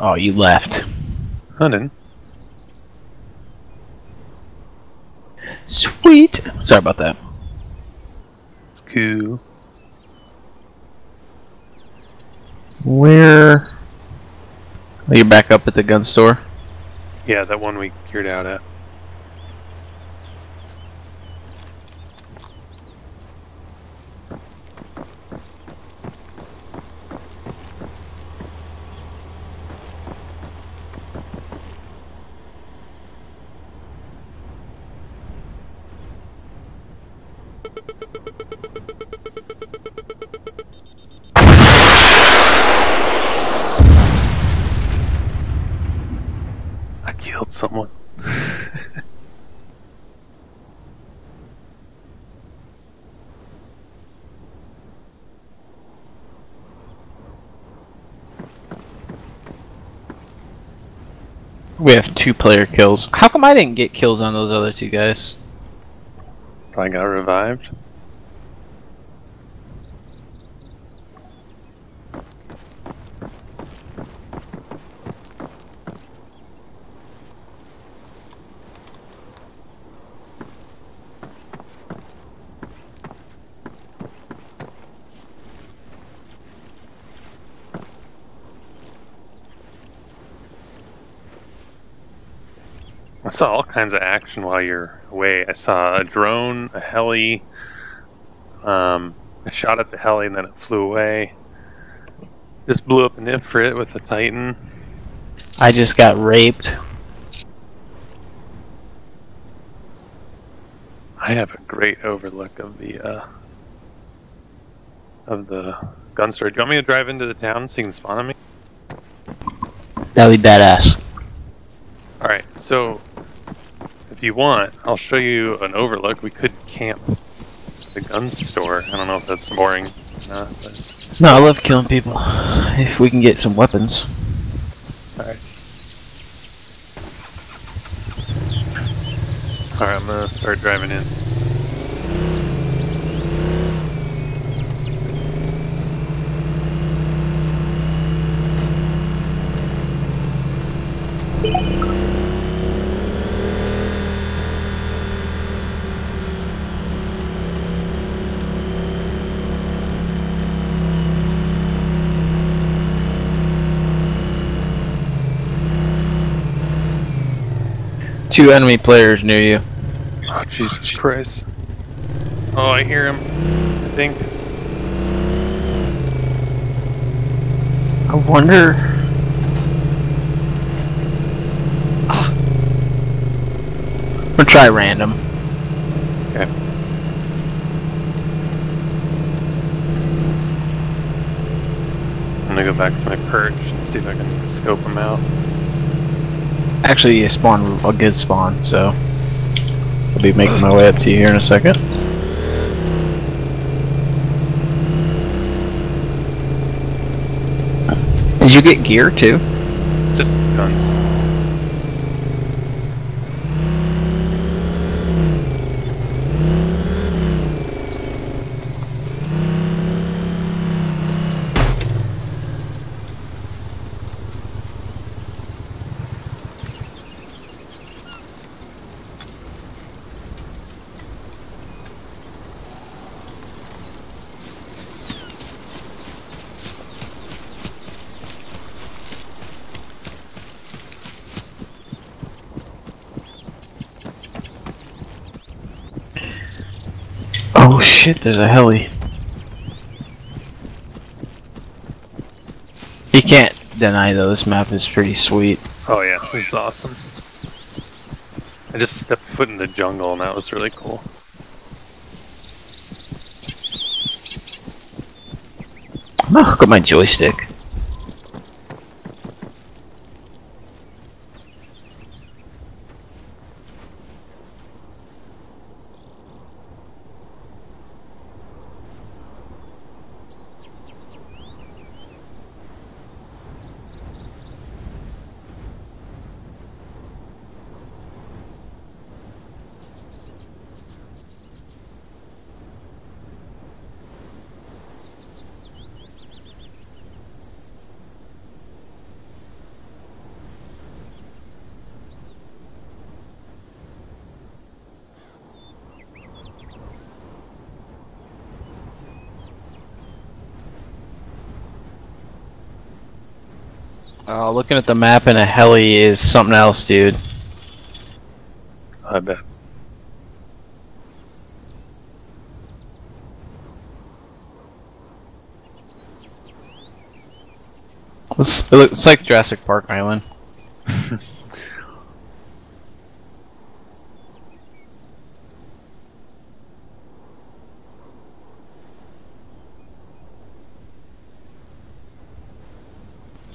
Oh, you left. Hunting. Sweet. Sorry about that. It's cool. Where? Oh, you're back up at the gun store. Yeah, that one we geared out at. I killed someone. We have two player kills. How come I didn't get kills on those other two guys? I got revived. I saw all kinds of action while you're away. I saw a drone, a heli. Um, I shot at the heli and then it flew away. Just blew up an Ifrit with a Titan. I just got raped. I have a great overlook of the uh, of the gun store. Do you want me to drive into the town so you can spawn on me? That'd be badass. All right. So, if you want, I'll show you an overlook. We could camp at the gun store. I don't know if that's boring. or Not, but, No, I love killing people. If we can get some weapons. all right. All right. I'm gonna start driving in. Two enemy players near you. Oh Jesus Christ! Oh, I hear him. I think. I wonder. We'll try random. Okay. I'm gonna go back to my perch and see if I can scope him out. Actually, you spawned a good spawn, so I'll be making my way up to you here in a second. Did you get gear too? Just guns. Oh shit, there's a heli. You can't deny though, this map is pretty sweet. Oh yeah, this is awesome. I just stepped foot in the jungle and that was really cool. I'm gonna hook up my joystick. Uh, looking at the map in a heli is something else, dude. I bet. It's, it looks like Jurassic Park Island.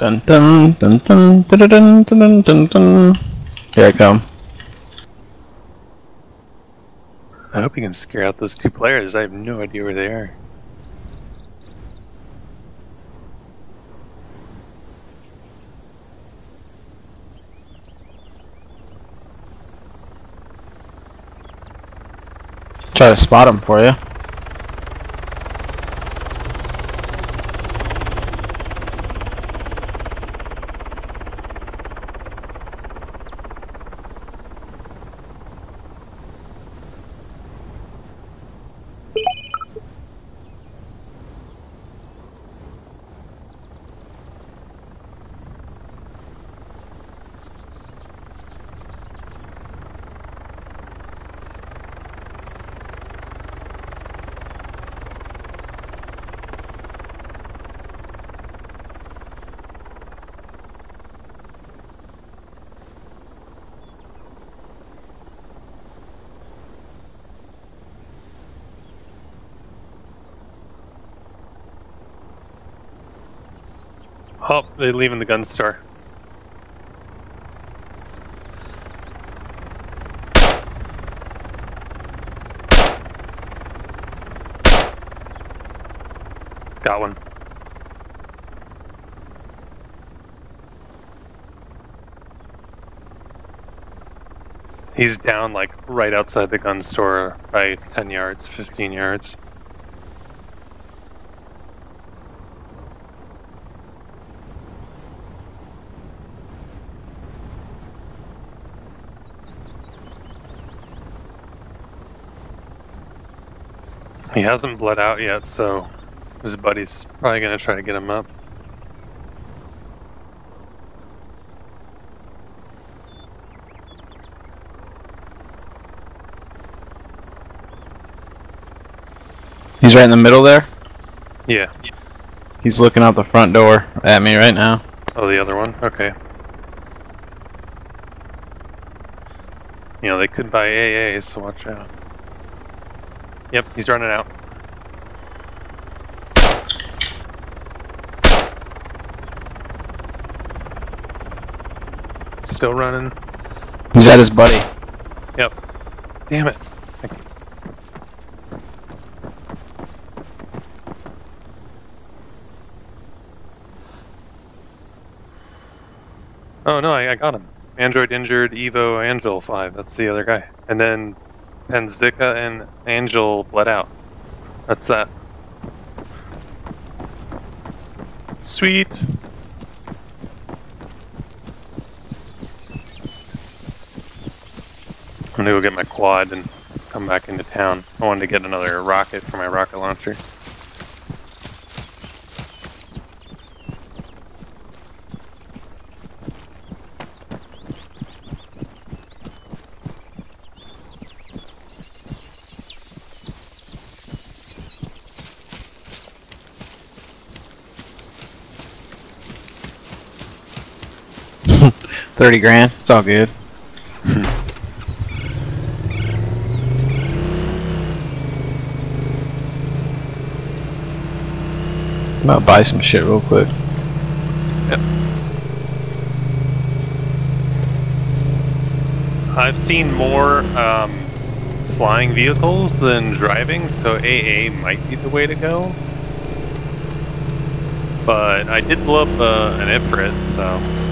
Dun dun dun dun dun dun dun dun dun dun. Here I come. I hope you can scare out those two players. I have no idea where they are. Try to spot him for you. Oh, they're leaving the gun store. Got one. He's down like right outside the gun store by 10 yards, 15 yards. He hasn't bled out yet, so his buddy's probably gonna try to get him up. He's right in the middle there. Yeah. He's looking out the front door at me right now. Oh, the other one? Okay. You know, they could buy AA, so watch out. Yep, he's running out. Still running. He's at his buddy. Yep. Damn it. Oh no, I, I got him. Android injured, Evo, Anvil 5. That's the other guy. And then Penzika and Angel bled out. That's that. Sweet. I'm gonna go get my quad and come back into town. I wanted to get another rocket for my rocket launcher. Thirty grand. It's all good. I'm about to buy some shit real quick. Yep. I've seen more um, flying vehicles than driving, so AA might be the way to go. But I did blow up uh, an Ifrit, so